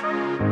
Bye.